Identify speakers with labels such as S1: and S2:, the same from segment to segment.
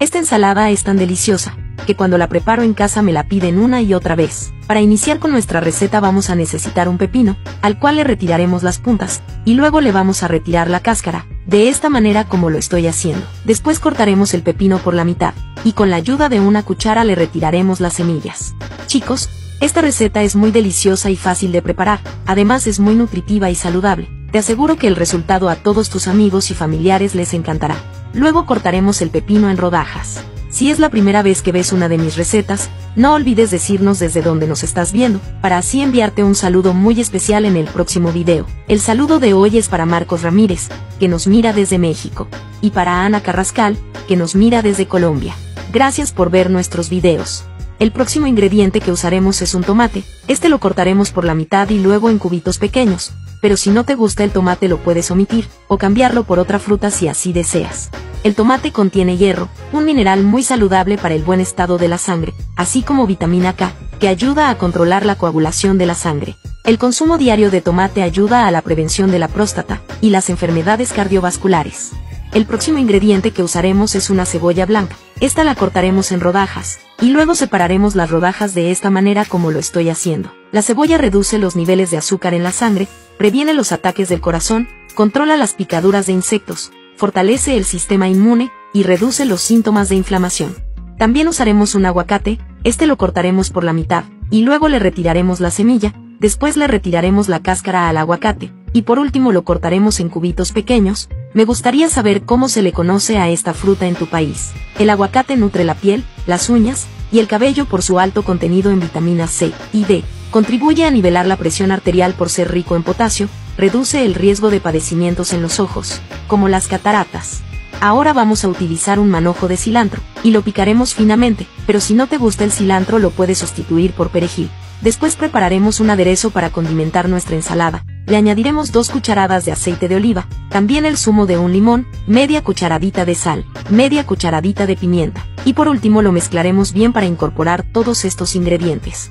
S1: Esta ensalada es tan deliciosa, que cuando la preparo en casa me la piden una y otra vez. Para iniciar con nuestra receta vamos a necesitar un pepino, al cual le retiraremos las puntas, y luego le vamos a retirar la cáscara, de esta manera como lo estoy haciendo. Después cortaremos el pepino por la mitad, y con la ayuda de una cuchara le retiraremos las semillas. Chicos, esta receta es muy deliciosa y fácil de preparar, además es muy nutritiva y saludable. Te aseguro que el resultado a todos tus amigos y familiares les encantará. Luego cortaremos el pepino en rodajas. Si es la primera vez que ves una de mis recetas, no olvides decirnos desde dónde nos estás viendo, para así enviarte un saludo muy especial en el próximo video. El saludo de hoy es para Marcos Ramírez, que nos mira desde México, y para Ana Carrascal, que nos mira desde Colombia. Gracias por ver nuestros videos. El próximo ingrediente que usaremos es un tomate, este lo cortaremos por la mitad y luego en cubitos pequeños, pero si no te gusta el tomate lo puedes omitir, o cambiarlo por otra fruta si así deseas. El tomate contiene hierro, un mineral muy saludable para el buen estado de la sangre, así como vitamina K, que ayuda a controlar la coagulación de la sangre. El consumo diario de tomate ayuda a la prevención de la próstata y las enfermedades cardiovasculares. El próximo ingrediente que usaremos es una cebolla blanca. Esta la cortaremos en rodajas, y luego separaremos las rodajas de esta manera como lo estoy haciendo. La cebolla reduce los niveles de azúcar en la sangre, previene los ataques del corazón, controla las picaduras de insectos, fortalece el sistema inmune y reduce los síntomas de inflamación. También usaremos un aguacate, este lo cortaremos por la mitad, y luego le retiraremos la semilla, después le retiraremos la cáscara al aguacate, y por último lo cortaremos en cubitos pequeños, me gustaría saber cómo se le conoce a esta fruta en tu país. El aguacate nutre la piel, las uñas y el cabello por su alto contenido en vitaminas C y D. Contribuye a nivelar la presión arterial por ser rico en potasio, reduce el riesgo de padecimientos en los ojos, como las cataratas. Ahora vamos a utilizar un manojo de cilantro, y lo picaremos finamente, pero si no te gusta el cilantro lo puedes sustituir por perejil. Después prepararemos un aderezo para condimentar nuestra ensalada, le añadiremos dos cucharadas de aceite de oliva, también el zumo de un limón, media cucharadita de sal, media cucharadita de pimienta, y por último lo mezclaremos bien para incorporar todos estos ingredientes.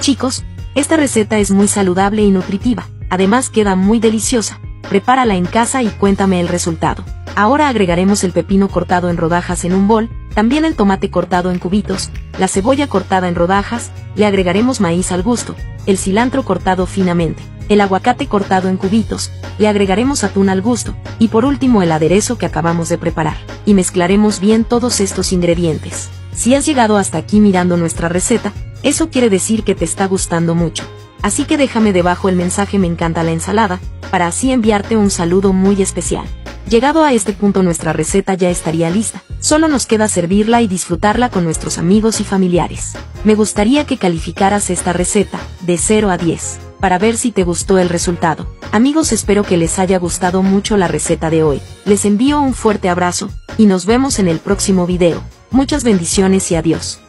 S1: Chicos, esta receta es muy saludable y nutritiva, además queda muy deliciosa, prepárala en casa y cuéntame el resultado. Ahora agregaremos el pepino cortado en rodajas en un bol, también el tomate cortado en cubitos, la cebolla cortada en rodajas, le agregaremos maíz al gusto, el cilantro cortado finamente, el aguacate cortado en cubitos, le agregaremos atún al gusto, y por último el aderezo que acabamos de preparar, y mezclaremos bien todos estos ingredientes. Si has llegado hasta aquí mirando nuestra receta, eso quiere decir que te está gustando mucho. Así que déjame debajo el mensaje me encanta la ensalada, para así enviarte un saludo muy especial. Llegado a este punto nuestra receta ya estaría lista, solo nos queda servirla y disfrutarla con nuestros amigos y familiares. Me gustaría que calificaras esta receta, de 0 a 10, para ver si te gustó el resultado. Amigos espero que les haya gustado mucho la receta de hoy, les envío un fuerte abrazo, y nos vemos en el próximo video. Muchas bendiciones y adiós.